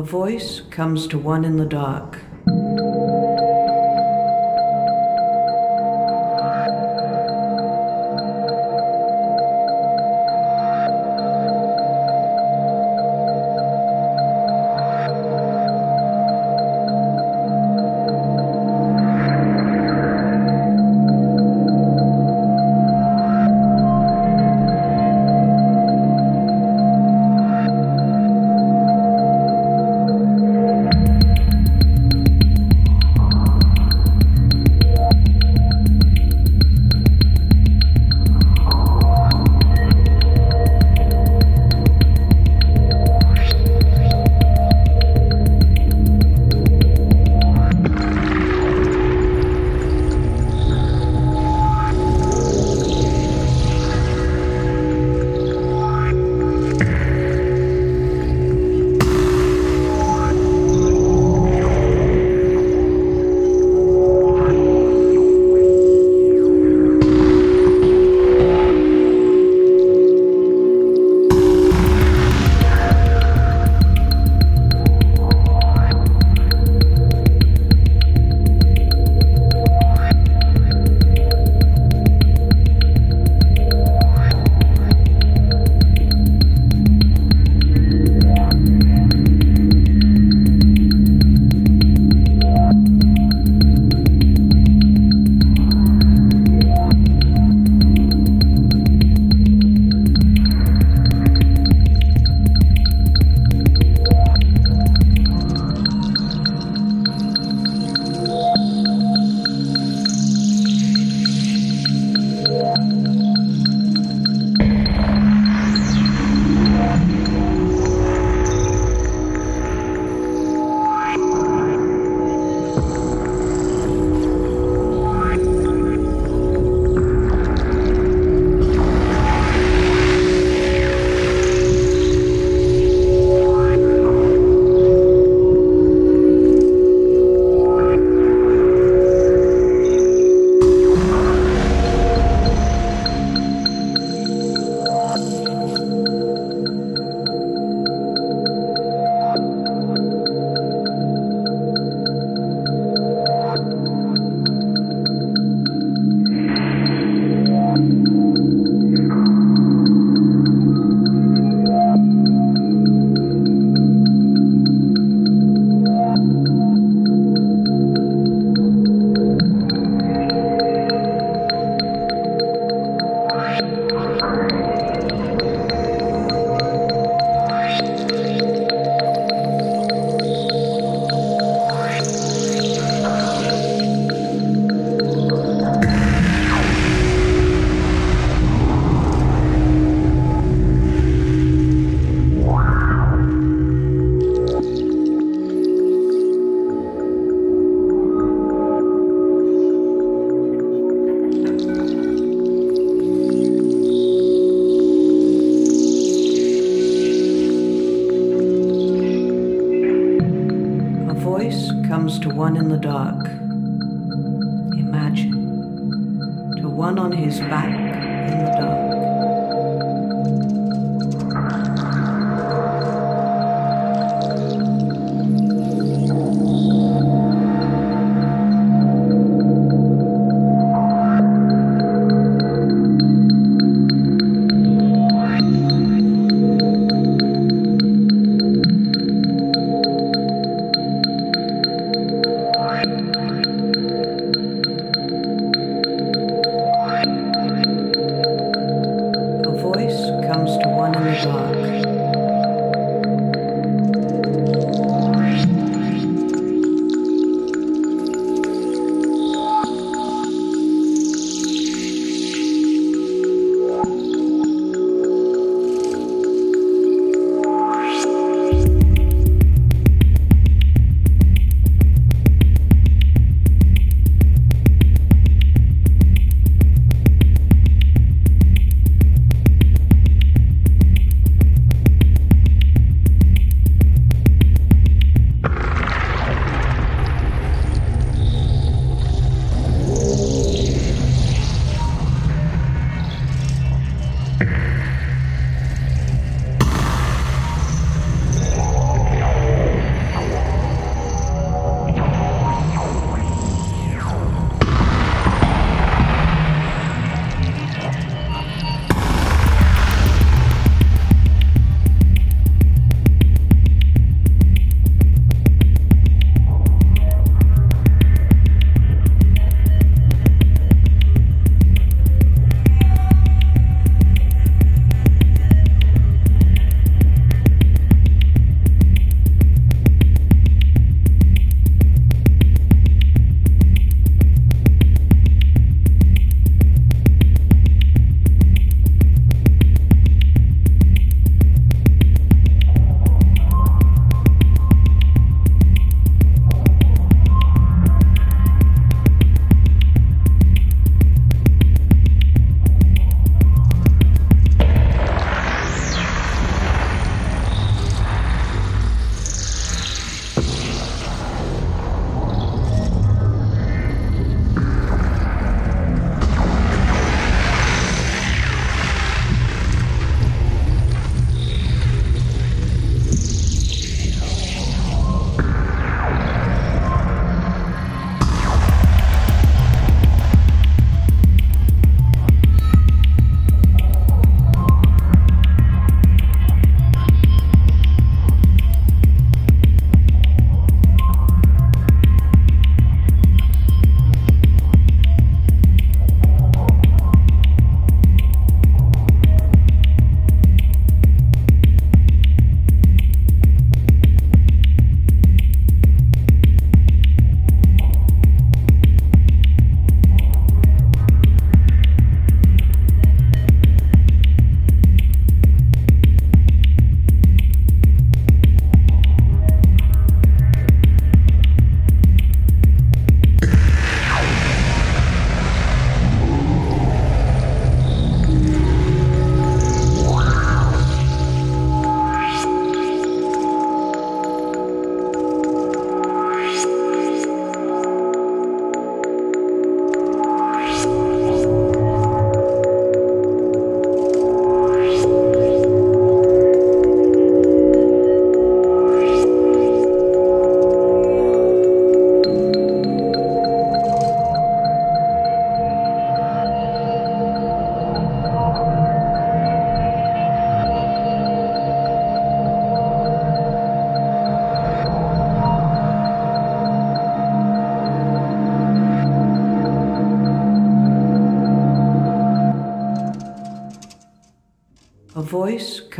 A voice comes to one in the dark. Comes to one in the dark. Imagine. To one on his back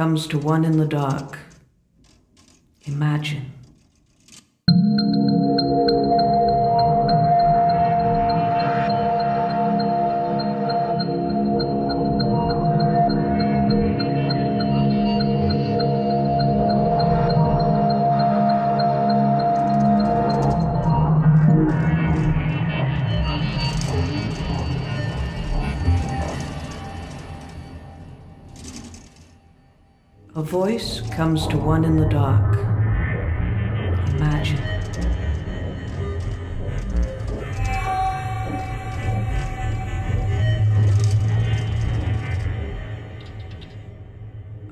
comes to one in the dark. Imagine. A voice comes to one in the dark. Imagine.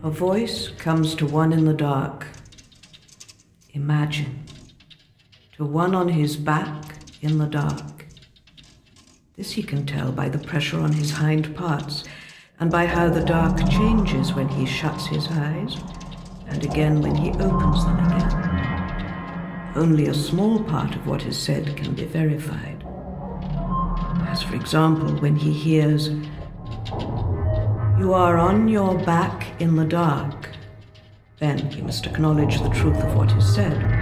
A voice comes to one in the dark. Imagine. To one on his back in the dark. This he can tell by the pressure on his hind parts and by how the dark changes when he shuts his eyes and again when he opens them again. Only a small part of what is said can be verified. As, for example, when he hears, You are on your back in the dark, then he must acknowledge the truth of what is said.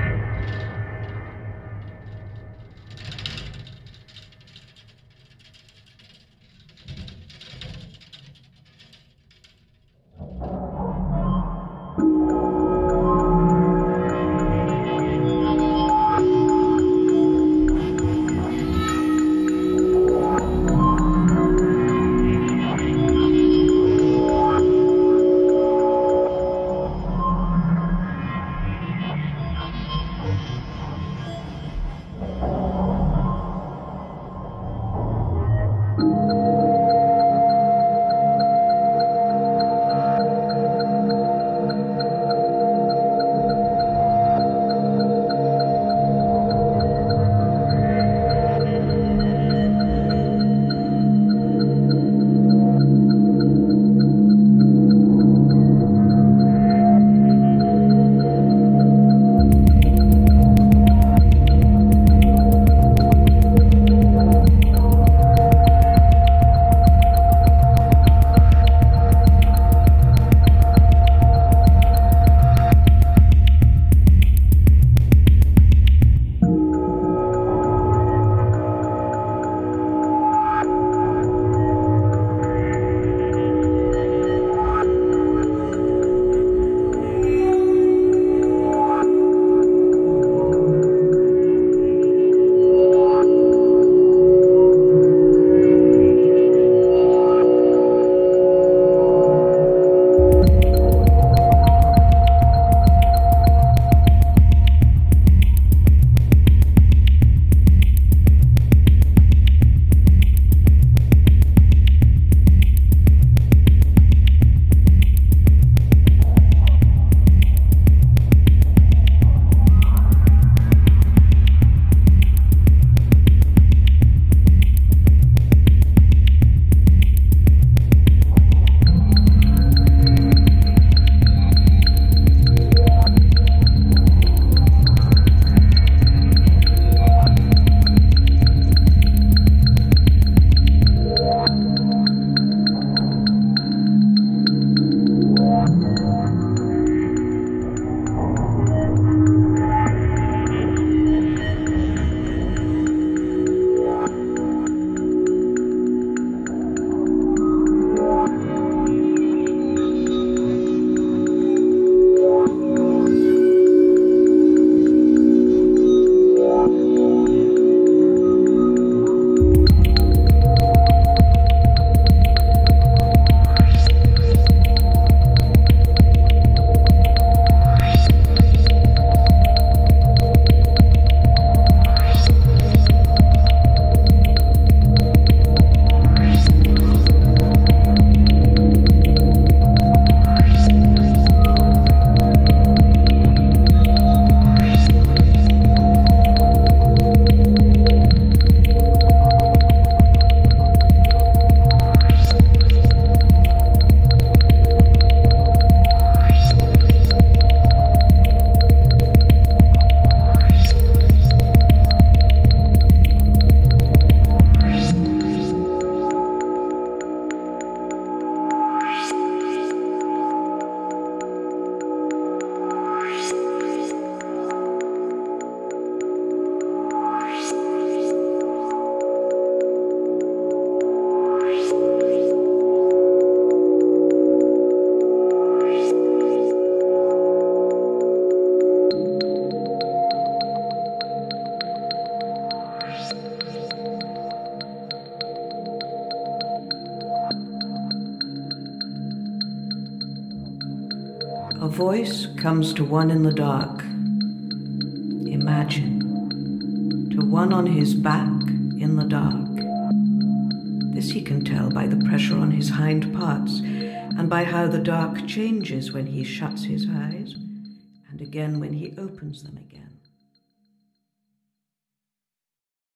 A voice comes to one in the dark. Imagine. To one on his back in the dark. This he can tell by the pressure on his hind parts and by how the dark changes when he shuts his eyes and again when he opens them again.